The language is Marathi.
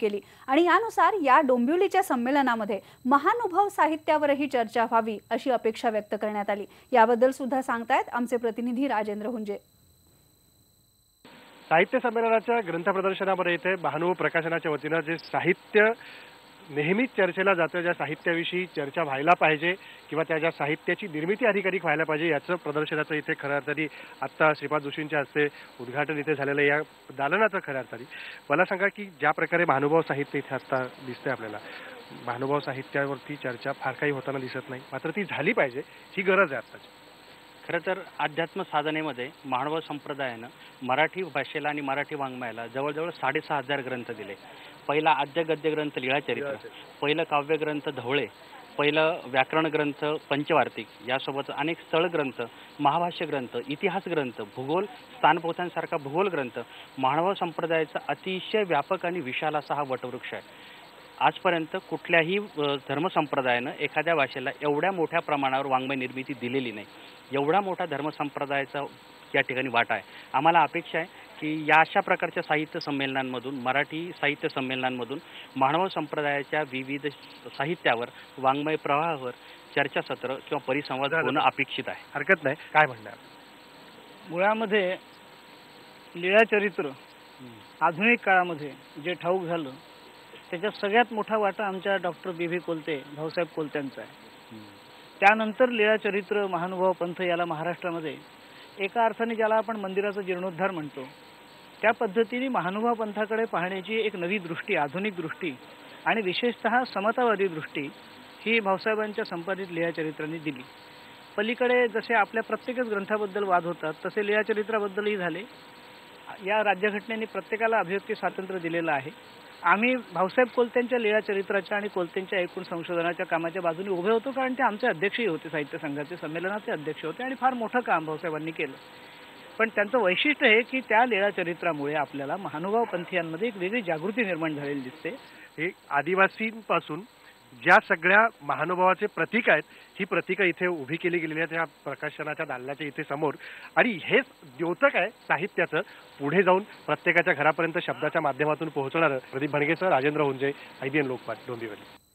केली. आणि यानुसार या डोंबिवलीच्या संमेलनामध्ये महानुभव साहित्यावरही चर्चा व्हावी अशी अपेक्षा व्यक्त करण्यात आली. याबद्दल सुद्धा सांगतायत आमचे प्रतिनिधी राजेंद्र हुंजे. साहित्य संमेलनाच्या ग्रंथ प्रदर्शनामध्ये इथे महानुभव प्रकाशनाच्या वतीनं जे साहित्य नेहमीच चर्चेला जातं ज्या साहित्याविषयी चर्चा व्हायला पाहिजे किंवा त्या ज्या साहित्याची निर्मिती अधिकाधिक व्हायला पाहिजे याचं प्रदर्शनाचं इथे खऱ्या अर्थाने आत्ता श्रीपाद जोशींच्या हस्ते उद्घाटन इथे झालेलं या दालनाचं खऱ्या अर्थाने. मला सांगा की ज्या प्रकारे महानुभाव साहित्य इथे आत्ता दिसतंय आपल्याला महानुभाव साहित्यावरती चर्चा फार काही होताना दिसत नाही मात्र ती झाली पाहिजे ही गरज आहे आत्ताची. खरं तर अध्यात्म साधनेमध्ये मानव संप्रदायानं मराठी भाषेला आणि मराठी वाङ्मयाला जवळजवळ साडेसहा हजार ग्रंथ दिले. पहिला आद्य गद्य ग्रंथ लीळाचरित्र पहिलं काव्यग्रंथ धवळे पहिलं व्याकरण ग्रंथ पंचवार्तिक यासोबत अनेक स्थळ ग्रंथ महाभाष्य ग्रंथ इतिहास ग्रंथ भूगोल स्थानपोथांसारखा भूगोल ग्रंथ मानव संप्रदायाचा अतिशय व्यापक आणि विशाल असा हा वटवृक्ष आहे. आजपर्यंत कुठल्याही धर्मसंप्रदायानं एखाद्या भाषेला एवढ्या मोठ्या प्रमाणावर वाङ्मय निर्मिती दिलेली नाही. एवढा मोठा धर्मसंप्रदायाचा या ठिकाणी वाटा आहे. आम्हाला अपेक्षा आहे की या अशा प्रकारच्या साहित्य संमेलनांमधून मराठी साहित्य संमेलनांमधून मानव संप्रदायाच्या विविध साहित्यावर वाङ्मय प्रवाहावर चर्चासत्र किंवा परिसंवाद. होणं अपेक्षित आहे. हरकत नाही. काय म्हणणार? मुळामध्ये लीळाचरित्र आधुनिक काळामध्ये जे ठाऊक झालं त्याच्यात सगळ्यात मोठा वाटा आमच्या doctor B V Kolte Bhausaheb कोलत्यांचा आहे. त्यानंतर लीळाचरित्र महानुभाव पंथ याला महाराष्ट्रामध्ये एका अर्थाने ज्याला आपण मंदिराचा जीर्णोद्धार म्हणतो त्या पद्धतीने महानुभाव पंथाकडे पाहण्याची एक नवी दृष्टी आधुनिक दृष्टी आणि विशेषतः समतावादी दृष्टी ही भाऊसाहेबांच्या संपादित लीळाचरित्रांनी दिली. पलीकडे जसे आपल्या प्रत्येकच ग्रंथाबद्दल वाद होतात तसे लीळाचरित्राबद्दलही झाले. या राज्यघटनेने प्रत्येकाला अभिव्यक्ती स्वातंत्र्य दिलेलं आहे. आम्ही भाऊसाहेब कोलत्यांच्या लीळाचरित्राच्या आणि कोलत्यांच्या एकूण संशोधनाच्या कामाच्या बाजूने उभे होतो कारण ते आमचे अध्यक्षही होते साहित्य संघाचे संमेलनाचे अध्यक्ष होते आणि फार मोठं काम भाऊसाहेबांनी केलं. पण त्यांचं वैशिष्ट्य हे की त्या लीळाचरित्रामुळे आपल्याला महानुभाव पंथीयांमध्ये एक वेगळी जागृती निर्माण झालेली दिसते. हे आदिवासींपासून ज्या सगळ्या महानुभावाचे प्रतीक आहेत ही प्रतीकं इथे उभी केली गेलेली आहेत या प्रकाशनाच्या दालनाच्या इथे समोर. आणि हेच द्योतक आहे साहित्याचं पुढे जाऊन प्रत्येकाच्या घरापर्यंत शब्दाच्या माध्यमातून पोहोचणारं. प्रदीप भणगेसह राजेंद्र हुंजे आयबीएन लोकपाठ डोंबिवली.